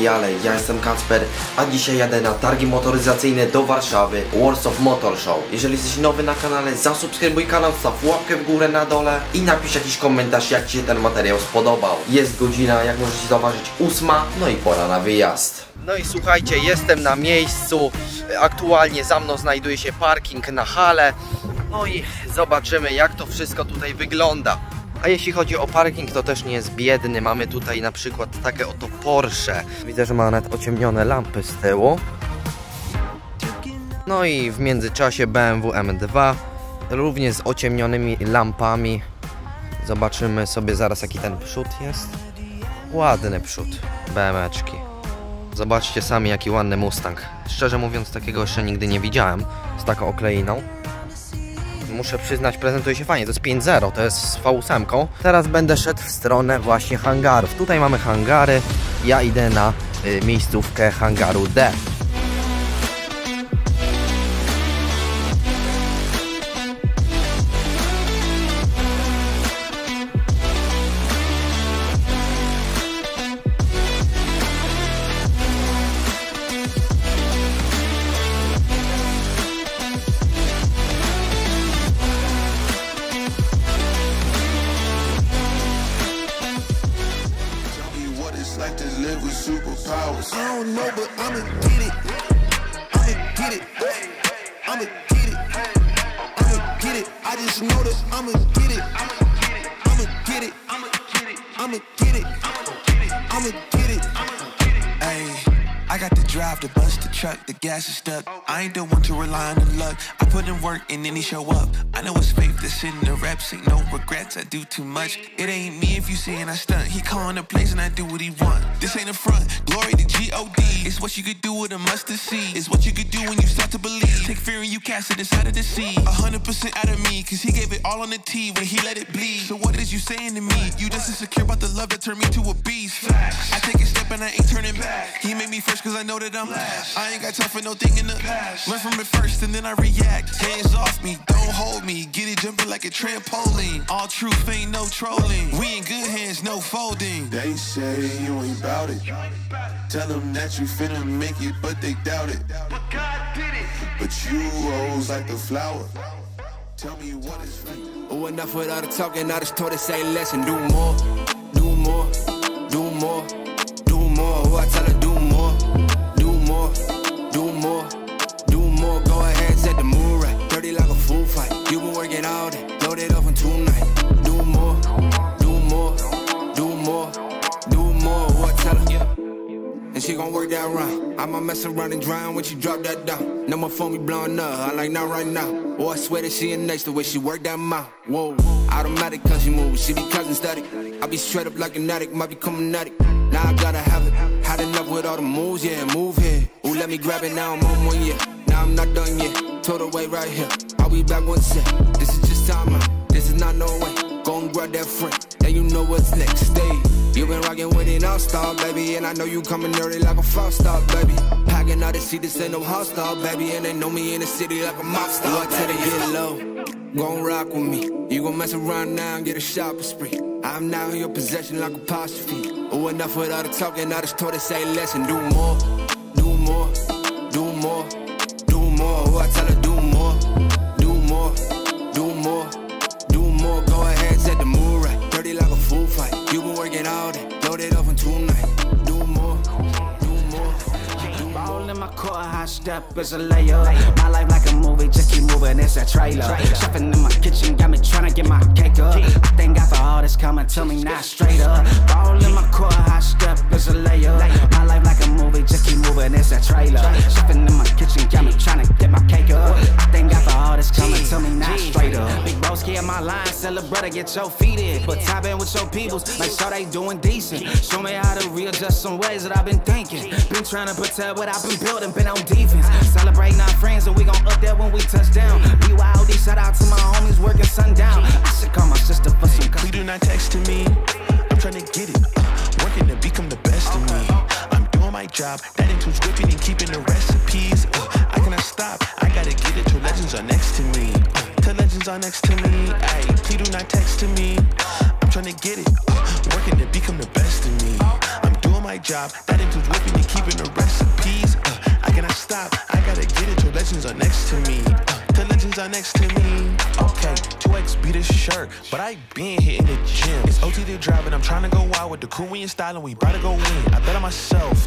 materiale. Ja jestem Kacper, a dzisiaj jadę na targi motoryzacyjne do Warszawy Warsaw Motor Show. Jeżeli jesteś nowy na kanale, zasubskrybuj kanał, staw łapkę w górę na dole i napisz jakiś komentarz, jak Ci się ten materiał spodobał. Jest godzina, jak możecie zauważyć, ósma, no i pora na wyjazd. No i słuchajcie, jestem na miejscu. Aktualnie za mną znajduje się parking na hale. No i zobaczymy, jak to wszystko tutaj wygląda. A jeśli chodzi o parking, to też nie jest biedny. Mamy tutaj na przykład takie oto Porsche. Widzę, że ma nawet ociemnione lampy z tyłu. No i w międzyczasie BMW M2, również z ociemnionymi lampami. Zobaczymy sobie zaraz jaki ten przód jest. Ładny przód BMeczki. Zobaczcie sami jaki ładny Mustang. Szczerze mówiąc takiego jeszcze nigdy nie widziałem z taką okleiną. Muszę przyznać, prezentuje się fajnie. To jest 5.0, to jest z V8. Teraz będę szedł w stronę właśnie hangarów. Tutaj mamy hangary. Ja idę na y, miejscówkę hangaru D. I'ma get it. I'ma get it. I'ma get it. I'ma get it. I just know that I'ma get it. I'ma get it. I'ma get it. I'ma kid it, I'ma get it. I'ma get it. I got the drive the bus, the truck, the gas is stuck. I ain't the one to rely on the luck. I put in work and then he show up. I know it's fake, this in the reps, ain't no regrets. I do too much. It ain't me if you saying I stunt. He calling the place and I do what he want. This ain't a front. Glory to G-O-D. It's what you could do with a mustard seed. It's what you could do when you start to believe. Take fear and you cast it inside of the sea. A hundred percent out of me, cause he gave it all on the T when he let it bleed. So what is you saying to me? You just insecure about the love that turned me to a beast. And I ain't turning back. He made me first cause I know that I'm last. I ain't got time for no thing in the past. Learn from it first and then I react. Hands off me, don't hold me. Get it jumping like a trampoline. All truth ain't no trolling. We in good hands, no folding. They say you ain't bout it. Tell them that you finna make it, but they doubt it. But God did it. But you rose like the flower. Tell me what it's like. Oh, enough with all the talking, I just told her say less and do more, do more, do more, I'ma mess around and drown when she drop that down. No more phone me blowing up, I like not right now. Oh, I swear that she in next the way she work that mouth. Whoa, automatic cause she move, she be cousin steady. I be straight up like an addict, might become an addict. Now I gotta have it. Had enough with all the moves, yeah, move here. Ooh, let me grab it now, I'm on one, yeah. Now I'm not done yet. Her wait right here. I'll be back one sec. This is just time out. This is not no way. Go and grab that friend. You know what's next. Stay. You been rocking with an all-star, baby. And I know you coming early like a five-star, baby. Packing out the seat, this ain't no hostile, baby. And they know me in the city like a mob star, I tell her get low, gon' rock with me. You gon' mess around now and get a shopping spree. I'm now in your possession like apostrophe. Oh, enough with all the talking, I just told her say less and do more. Do more, do more, do more. Oh, I tell her in my court, high step is a layer. My life like a movie, just keep moving, it's a trailer. Chefing in my kitchen, got me trying to get my cake up. I thank God for all this coming to me, not straight up. Ball in my court, high step is a layer. My life like a movie, just keep moving, it's a trailer. Chefing in my kitchen, got me trying to get my cake up. Care my line, celebrate, get your feet in. But tap in with your peoples, make sure they doing decent. Show me how to readjust some ways that I've been thinking. Been trying to protect what I've been building, been on defense. Celebrating our friends, and we gon' up there when we touch down. BYOD, shout out to my homies working sundown. I should call my sister for some Please do not text to me. I'm trying to get it. Working to become the best of me. I'm doing my job. That includes whipping and keeping the recipes. Uh, I cannot stop. I gotta get it till legends are next to me. Are next to me. Ayy, please do not text to me. I'm trying to get it. Uh, working to become the best of me. I'm doing my job, that includes whipping and keeping the recipes. Uh, I cannot stop, I gotta get it till legends are next to me. Uh, till legends are next to me. Okay, 2X beat this shirt, but I been hitting the gym. It's OT the driving, I'm trying to go out with the crew we in style and we about to go in. I bet on myself,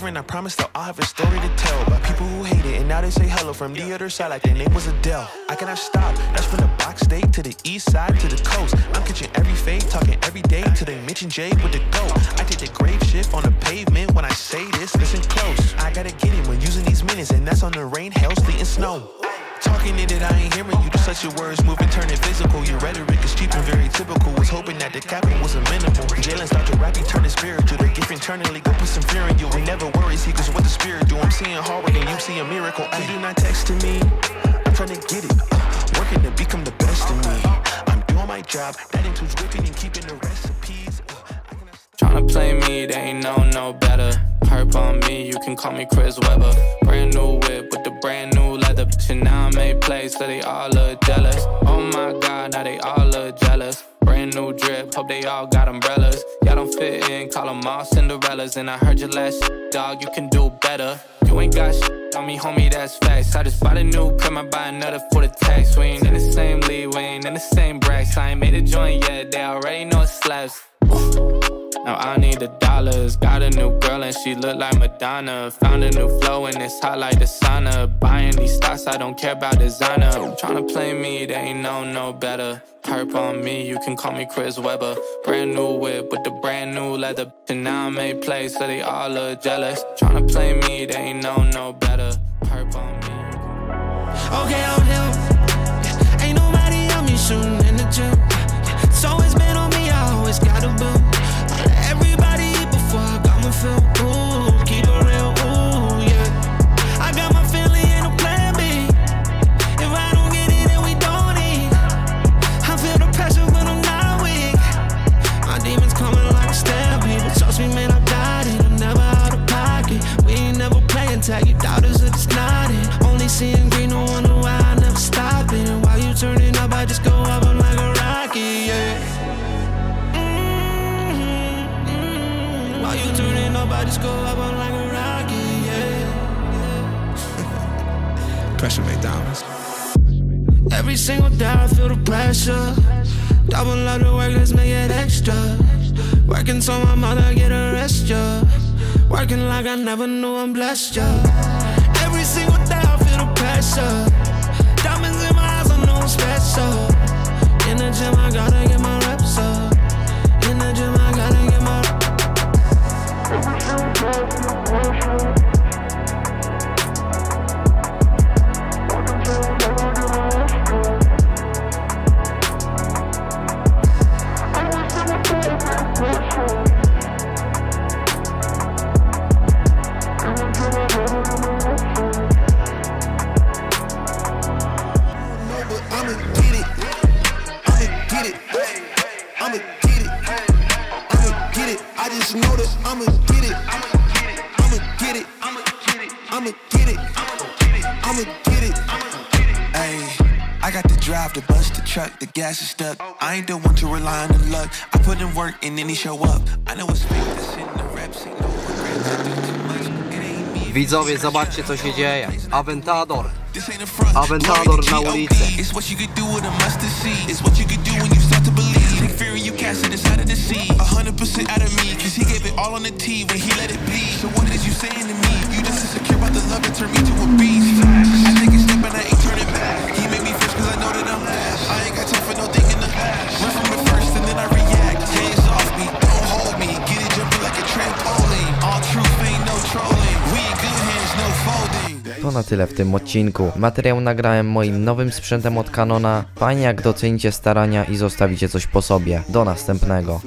year and I promise that I'll have a story to tell By people who hate it and now they say hello from the other side like their name was Adele. I cannot stop, that's from the box state to the east side to the coast. I'm catching every fade, talking every day to they mention Jay with the go. I take the grave shift on the pavement when I say this, listen close. I gotta get it when using these minutes, and that's on the rain, hail, sleet, and snow. Talking it, I ain't hearing you. Just your words move and turn it physical. Your rhetoric is cheap and very typical. Was hoping that the capital was a minimal. Jalen start to rap, he turn it spiritual. The gift internally go put some fear in you. We never worry, see, cause what the spirit do. I'm seeing hard work and you see a miracle. I do not text to me. I'm trying to get it. Working to become the best of me. I'm doing my job. That includes whipping and keeping the recipes. Stop. Tryna play me, they ain't know no better. Herp on me, you can call me Chris Webber. Brand new whip with the brand new leather. Bitch, and now I made plays, so they all look jealous. Oh my god, now they all look jealous. Brand new drip, hope they all got umbrellas. Y'all don't fit in, call them all Cinderellas. And I heard your last shit, dog, you can do better. You ain't got shit on me, homie, that's facts. I just bought a new crib, I buy another for the tax. We ain't in the same league, we ain't in the same brackets. I ain't made a joint yet, they already know it slaps. Now I need the dollars. Got a new girl and she look like Madonna. Found a new flow and it's hot like the sauna. Buying these stocks, I don't care about designer. Tryna play me, they ain't know no better. Herp on me, you can call me Chris Webber. Brand new whip with the brand new leather. And now I made plays, so they all look jealous. Tryna play me, they ain't know no better. Herp on me. Okay, I'm him. Ain't nobody help me shooting in the gym. It's always been on me, I always gotta boom. I got Double up the work, let's make it extra. Working so my mother get a rest, yeah. Working like I never knew I'm blessed, yeah. Every single day I feel the pressure. Diamonds in my eyes, I know I'm special. In the gym, I gotta get my I'ma get it. Ayy. I got the drive, the bus, the truck, the gas is stuck. I ain't the one to rely on the luck. I put in work and then he show up. I know it's fake, this in the raps, ain't no regrets. I do too much, it ain't me. Widzowie, zobaczcie co się dzieje. Aventador. This ain't a front. Aventador na ulicy. It's what you could do with a mustard seed. It's what you could do when you start to believe. Take fear and you cast it inside of the sea. Hundred percent out of me, cause he gave it all on the tee when he let it bleed. So what is you saying to me? You just insecure about the love that turned me to a beast. I take a step and na tyle w tym odcinku. Materiał nagrałem moim nowym sprzętem od Canona. Fajnie jak docenicie starania i zostawicie coś po sobie. Do następnego.